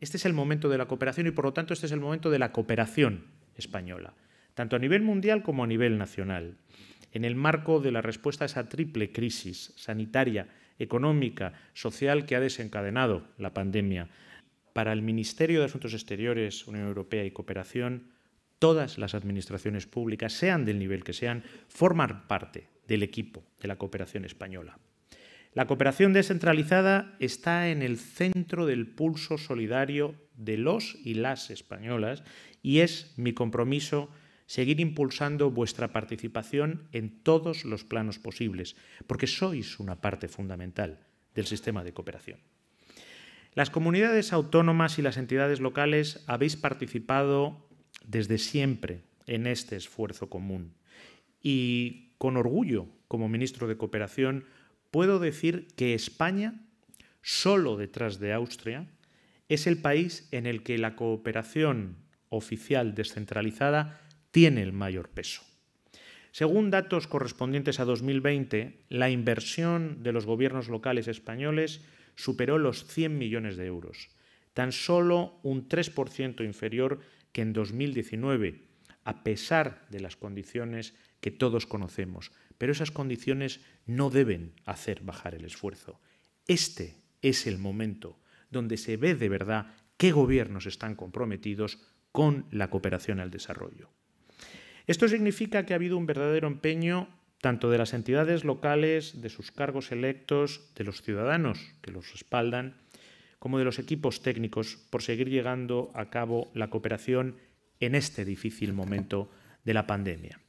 Este es el momento de la cooperación y por lo tanto este es el momento de la cooperación española, tanto a nivel mundial como a nivel nacional. En el marco de la respuesta a esa triple crisis sanitaria, económica, social que ha desencadenado la pandemia, para el Ministerio de Asuntos Exteriores, Unión Europea y Cooperación, todas las administraciones públicas, sean del nivel que sean, forman parte del equipo de la cooperación española. La cooperación descentralizada está en el centro del pulso solidario de los y las españolas y es mi compromiso seguir impulsando vuestra participación en todos los planos posibles, porque sois una parte fundamental del sistema de cooperación. Las comunidades autónomas y las entidades locales habéis participado desde siempre en este esfuerzo común y con orgullo, como ministro de Cooperación, puedo decir que España, solo detrás de Austria, es el país en el que la cooperación oficial descentralizada tiene el mayor peso. Según datos correspondientes a 2020, la inversión de los gobiernos locales españoles superó los 100 millones de euros, tan solo un 3% inferior que en 2019, a pesar de las condiciones que todos conocemos, pero esas condiciones no deben hacer bajar el esfuerzo. Este es el momento donde se ve de verdad qué gobiernos están comprometidos con la cooperación al desarrollo. Esto significa que ha habido un verdadero empeño tanto de las entidades locales, de sus cargos electos, de los ciudadanos que los respaldan, como de los equipos técnicos por seguir llevando a cabo la cooperación en este difícil momento de la pandemia.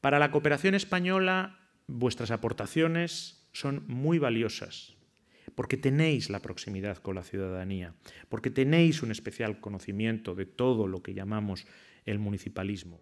Para la cooperación española, vuestras aportaciones son muy valiosas, porque tenéis la proximidad con la ciudadanía, porque tenéis un especial conocimiento de todo lo que llamamos el municipalismo.